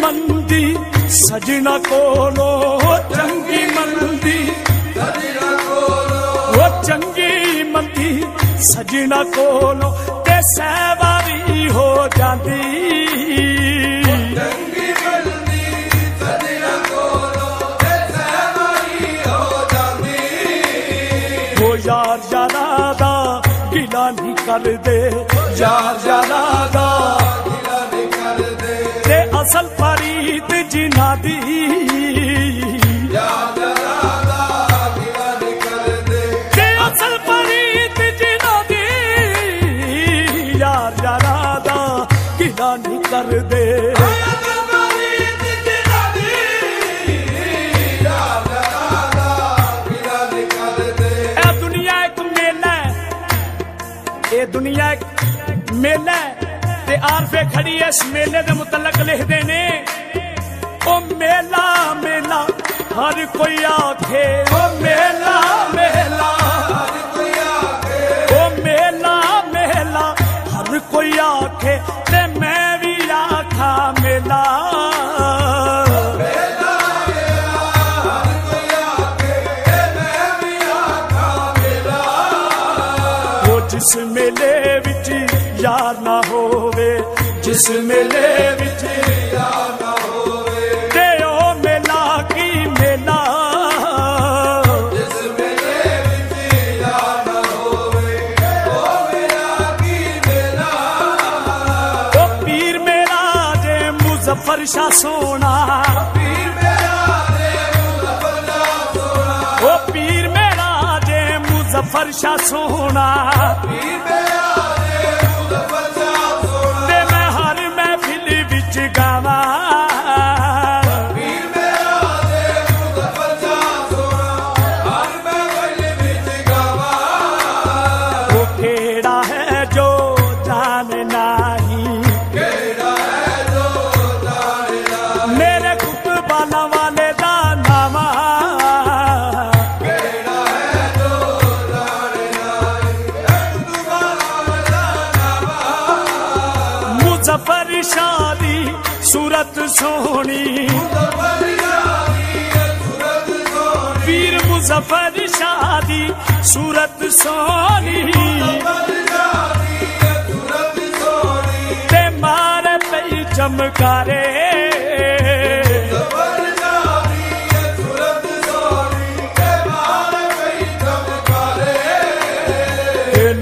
मंदी सजना कोलो। चंगी मंदी वो चंगी मंदी सजना कोलो। ते सहवारी हो जाती। वो यार यारा दा नहीं कर दे। यार यारा दा फ़सल परीत जी नादी असल परीत जी नादी नहीं कर दे। दुनिया एक मेला है। ये दुनिया एक मेला ਤੇ ਆਰਫੇ ਖੜੀ ਐ ਇਸ ਮੇਲੇ ਦੇ ਮੁਤਲਕ ਲਿਖਦੇ ਨੇ ਉਹ ਮੇਲਾ ਮੇਲਾ ਹਰ ਕੋਈ ਆਖੇ ਉਹ ਮੇਲਾ ਮੇਲਾ ਉਹ ਮੇਲਾ ਮੇਲਾ ਹਰ ਕੋਈ ਆਖੇ ਤੇ ਮੈਂ ਵੀ ਆਖਾਂ ਮੇਲਾ ਉਹ ਜਿਸ ਮੇਲੇ ਵਿੱਚ ਯਾਰ ਨਾ ਹੋਵੇ ਜਿਸ ਮੇਲੇ ਵਿੱਚ ਨਾ ਹੋਵੇ। ਤੇ ਉਹ ਮੇਲਾ ਕੀ ਮੇਲਾ? ਜਿਸ ਮੇਲੇ ਵਿੱਚ ਯਾਰ ਨਾ ਹੋਵੇ। ਉਹ ਮੇਲਾ ਕੀ ਮੇਲਾ? ਉਹ ਪੀਰ ਮੇਰਾ ਜੇ ਮੁਜ਼ੱਫਰ ਸ਼ਾ ਸੋਣਾ ਪੀਰ ਮੇਰਾ ਜੇ ਮੁਜ਼ੱਫਰ ਸ਼ਾ ਸੋਣਾ ਉਹ ਪੀਰ ਮੇਰਾ ਜੇ ਮੁਜ਼ੱਫਰ ਸ਼ਾ ਸੋਣਾ ਤੇ मुज़र शादी सूरत सोणी वीर मुसर शादी सूरत सोणी ते मार पई चमकारे।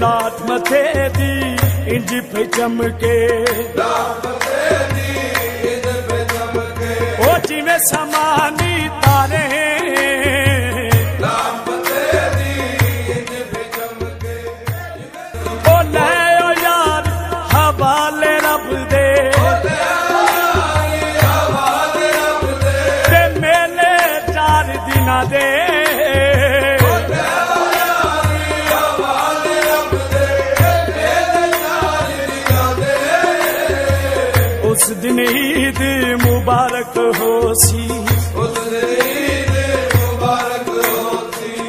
नाथ मथे दी इंज पे चमके। ओ जिमें समानी तारे हैं। ਮੁਬਾਰਕ ਹੋ ਸੀ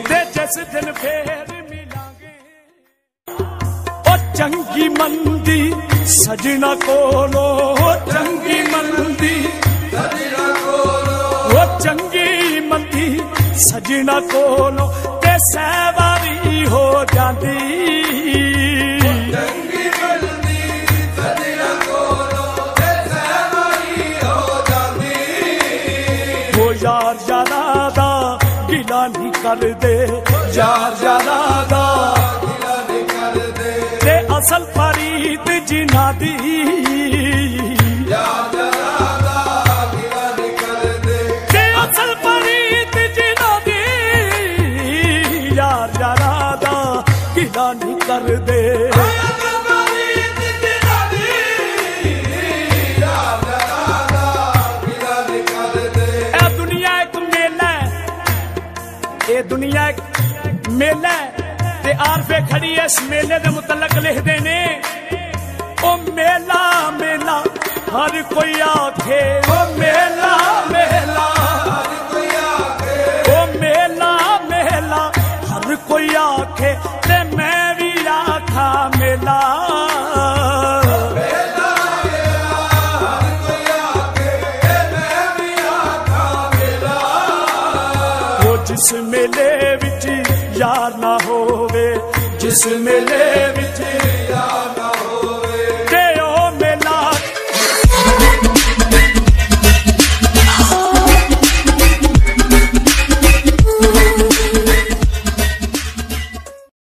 ਤੇ ਜਿਸ ਦਿਨ ਫੇਰ ਮਿਲਾਂਗੇ ਉਹ ਚੰਗੀ ਮੰਦੀ ਸਜਣਾ ਕੋਲੋਂ ਉਹ ਚੰਗੀ ਮੰਦੀ ਉਹ ਚੰਗੀ ਮੰਦੀ ਸਜਣਾ ਕੋਲੋਂ ਤੇ ਸਹਿਵਾਰੀ ਹੋ ਜਾਂਦੀ ਕਰ ਦੇ ਯਾਰ ਜਲਾ ਦਾ। ਦਿਲਾਂ ਕਰ ਦੇ ਤੇ ਅਸਲ ਫਰੀਦ ਜਿਨ੍ਹਾਂ ਦੀ, ਯਾਰ ਜਲਾ ਦੁਨੀਆ ਇੱਕ ਮੇਲਾ ਹੈ ਤੇ ਆਰਫੇ ਖੜੀ ਇਸ ਮੇਲੇ ਦੇ ਮੁਤਲਕ ਲਿਖਦੇ ਨੇ ਉਹ ਮੇਲਾ ਮੇਲਾ ਹਰ ਕੋਈ ਆਖੇ ਉਹ ਮੇਲਾ ਮੇਲਾ ਹਰ ਕੋਈ ਆਖੇ ਉਹ ਮੇਲਾ ਮੇਲਾ ਹਰ ਕੋਈ ਆਖੇ ਜਿਸ ਮੇਲੇ ਵਿੱਚ ਯਾਰ ਨਾ ਹੋਵੇ ਜਿਸ ਮੇਲੇ ਵਿੱਚ ਯਾਰ